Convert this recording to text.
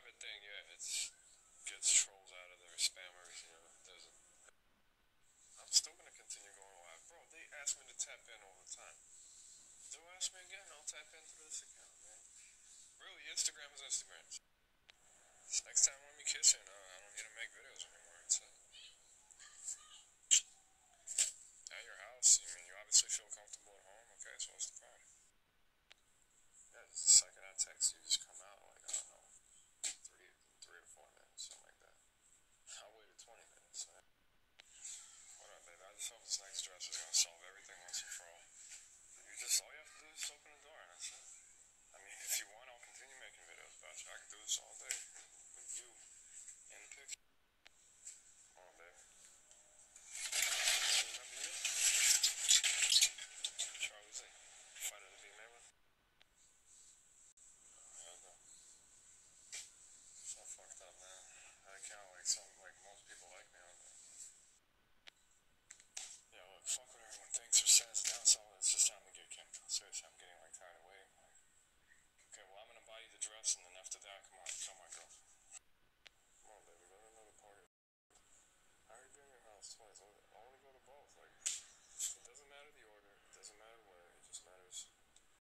private thing, yeah, it's gets trolls out of their spammers, you know, it doesn't. I'm still gonna continue going live. Bro, they ask me to tap in all the time. Don't ask me again, I'll tap in through this account, man. Really, Instagram is Instagram. myself this next dress is going to solve everything once and for all. You just, all you have to do is open the door, and that's it. I mean, if you want, I'll continue making videos about you. I can do this all That's 20